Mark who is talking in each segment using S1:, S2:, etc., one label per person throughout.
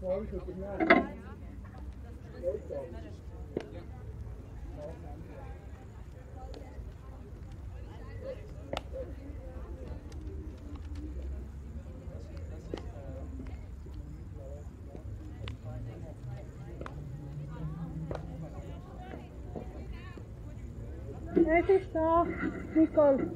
S1: Fall.
S2: Es ist da, Nicole.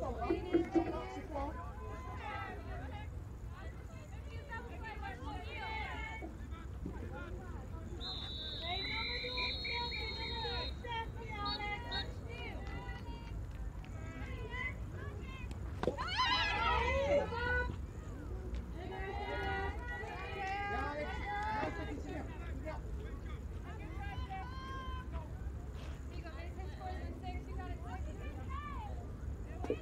S3: Của. Hey!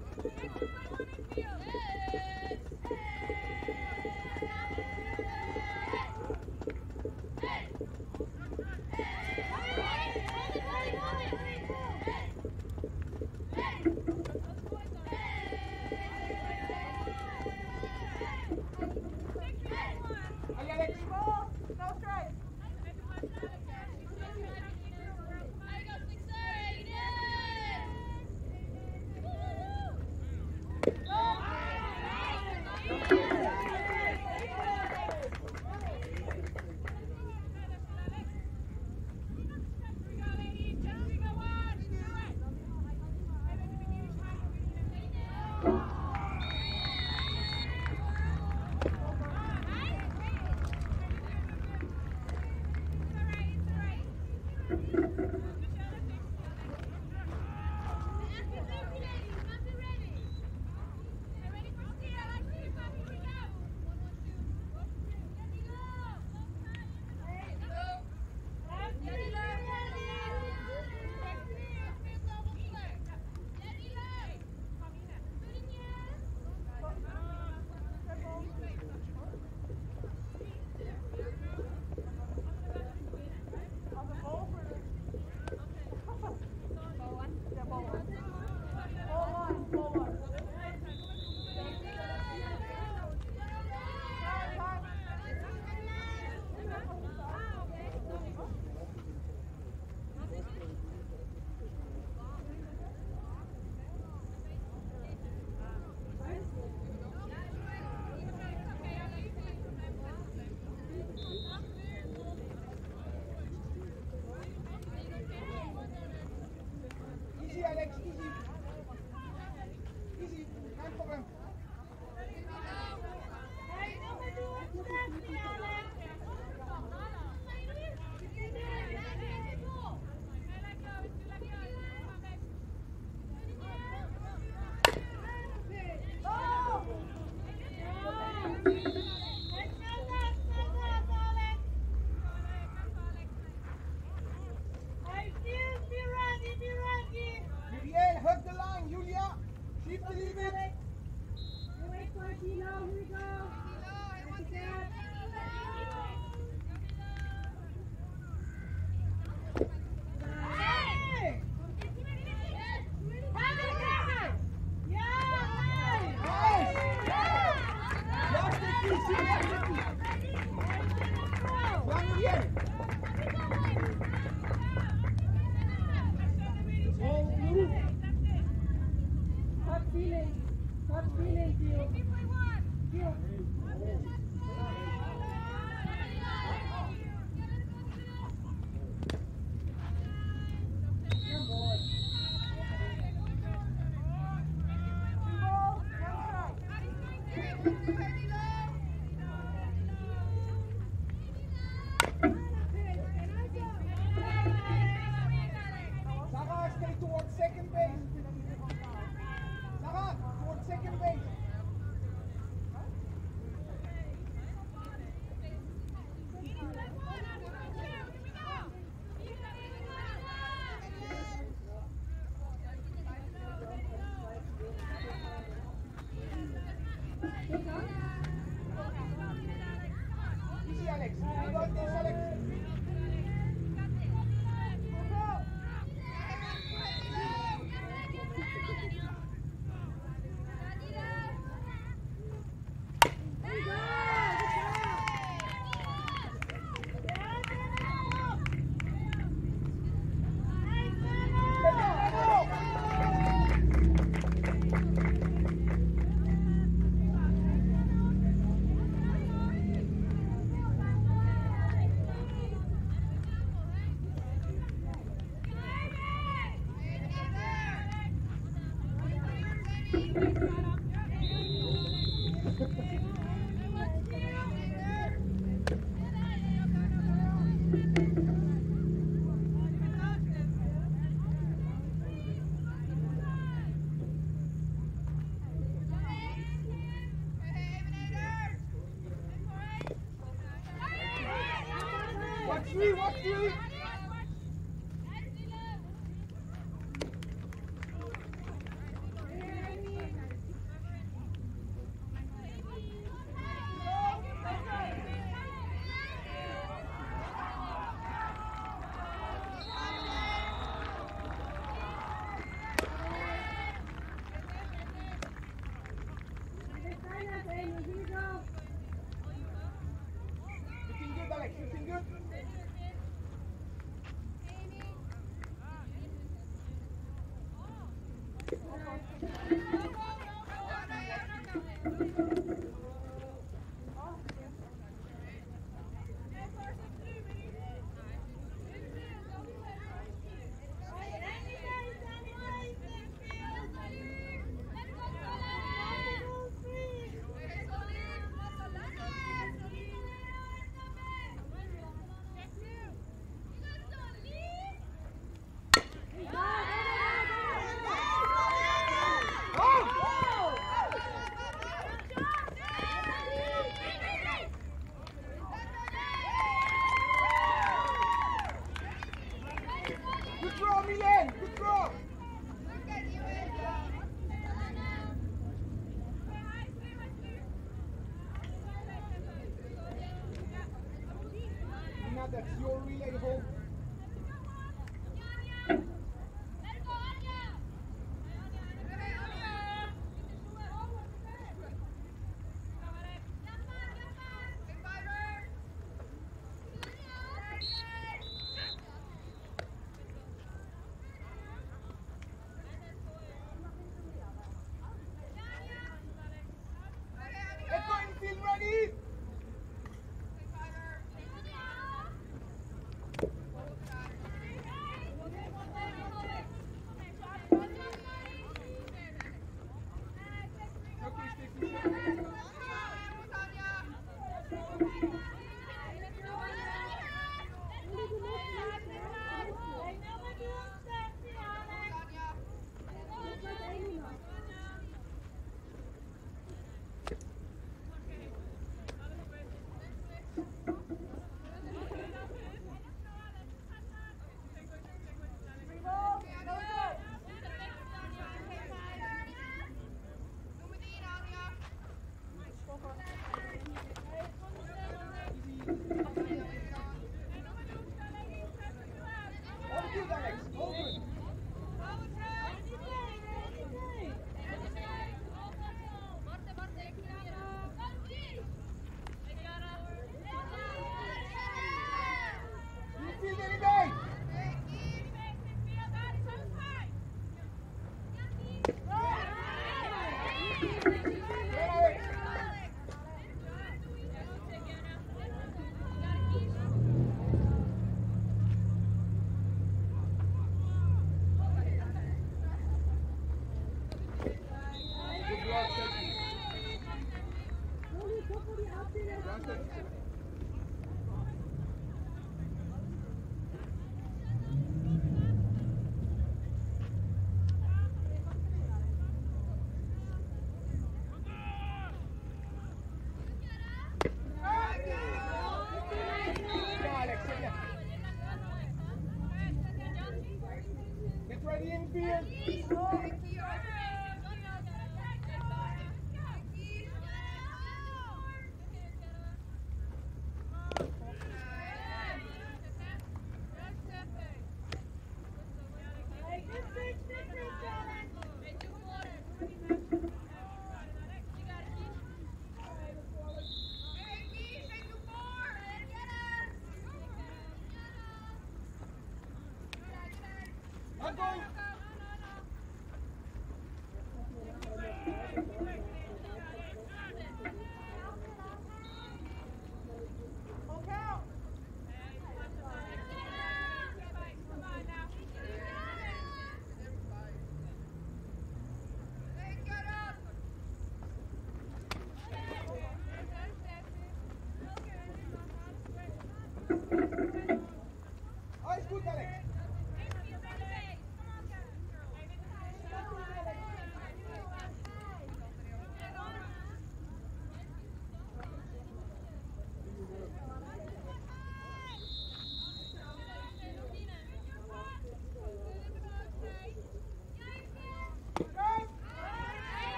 S3: Yeah.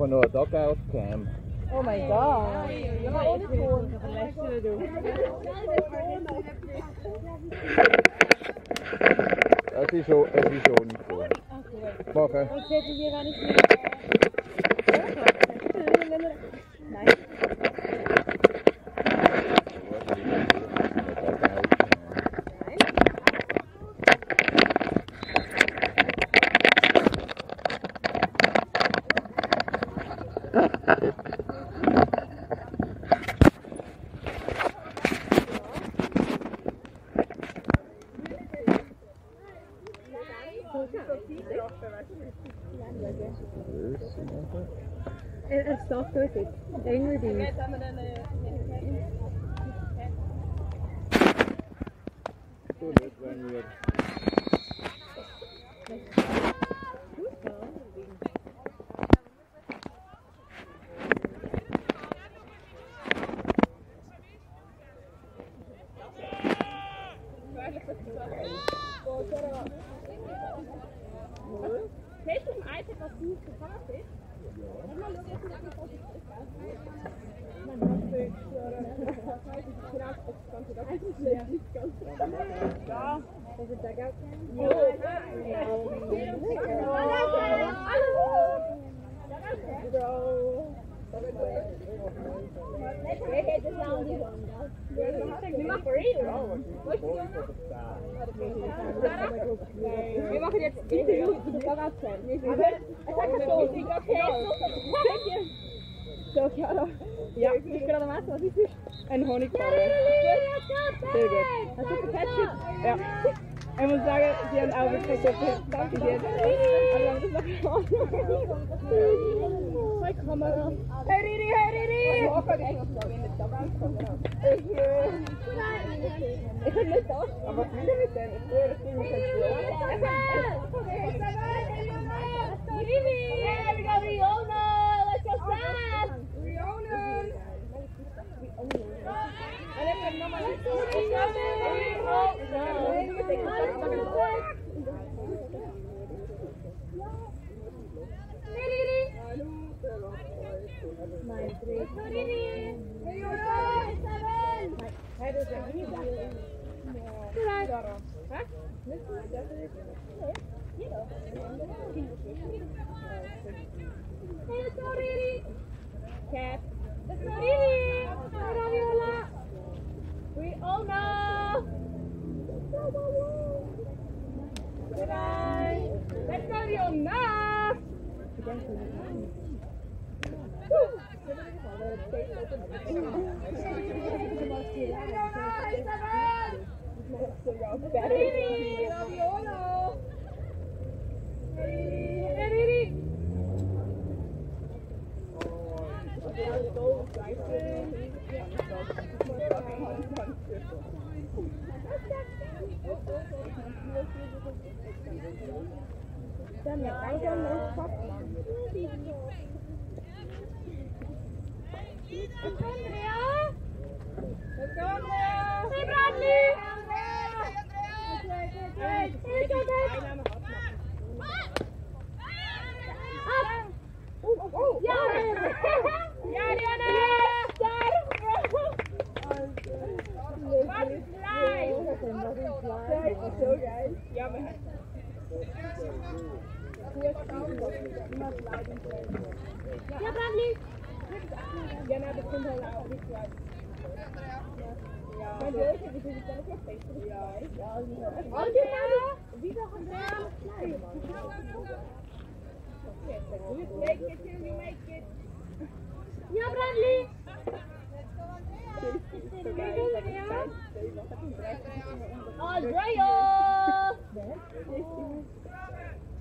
S3: when de dog cam.
S2: Oh my god. Het is zo, het is zo niet goed. Morgen.
S4: Zit hier We
S5: all know.
S4: 拜拜，加
S5: 油呐！加油
S4: 呐！cho mẹ cái cho
S5: mẹ khóc Andrea!
S4: Andrea!
S5: Hey, Bradley!
S4: Hey, Bradley! Butterfly! Butterfly!
S5: Ja,
S4: maar... Ja.
S5: Ja, Bradley.
S4: Jana, das kommt halt auch nicht live. Mein Gott, wie viel ist das noch Facebook? Ja, ja.
S5: Andrea.
S4: Wie doch Andrea? You make it you make it.
S5: Ja, Bradley. Andrea.
S4: Andrea!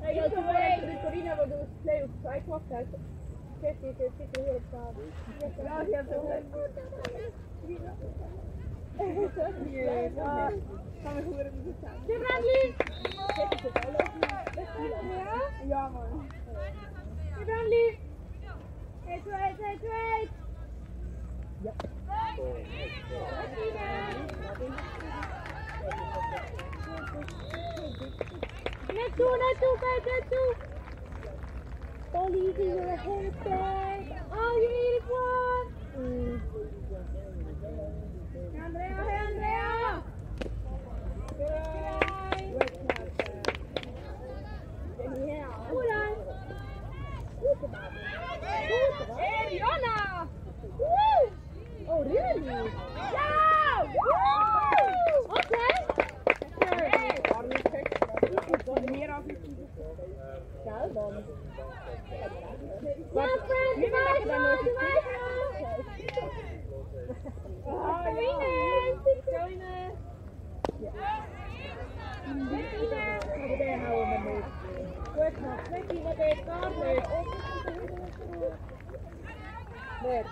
S4: Hey, yo, toen we de Corina we doen, play op de uit. Kijk, dit zit er hier op. Ja, je hebt het we
S5: Ja,
S4: man.
S5: Tim Bradley! 1, Ja. Net toe, net toe, kijk, net toe. Polly is your hairspray. Oh, you need one. Andrea, hey, Andrea.
S4: Jonna!
S5: Woo! Oh, really? Ja! Woo! Okay.
S4: Hey, waarom is het? Wat
S5: Ja, dan.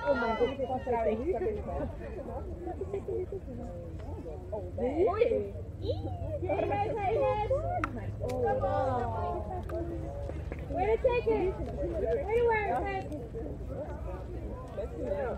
S5: Ô, mãe, como
S4: você consegue ser rica? Nossa, você tem rico aqui,
S5: né? Oi! Ih, mas aí é... Where to take it? Anywhere, take it.
S4: Yeah.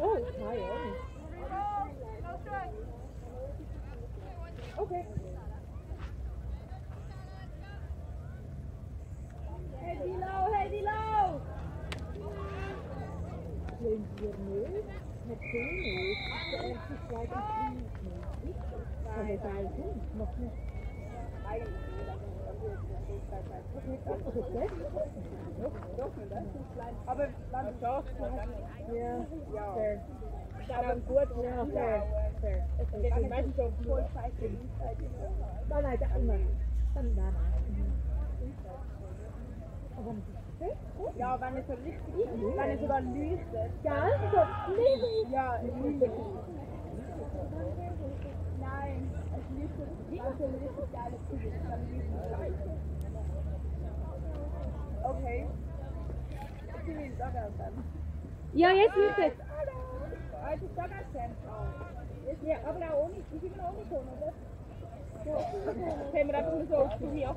S4: Oh, hi, hoor. Oké.
S5: Hey low, hey low.
S4: Neem hier mee, met geen neus, de ergens gelijk een Ja. Ja. Ja. Ja. Ja. Nog niet. Aber dann
S5: doch.
S4: Ja,
S5: fair.
S4: Ja. gut,
S5: ja, fair.
S4: Ja. Ja. ist Ja. Ja.
S5: Ja. Ja. Ja. Ja. dann, Ja.
S4: Ja, wenn es so richtig wenn es sogar leuchtet.
S5: Ja, so. Nee,
S4: Ja, es leuchtet. Nein, es leuchtet. Also ein richtig geiles Gesicht. Dann leuchtet es. Okay. Ich bin in Dogger dann.
S5: Ja, jetzt ist es.
S4: Also Dogger Center. Ja, aber auch ohne, ich bin auch nicht ohne, oder? Okay, maar dus dat zo. Ik niet
S6: af.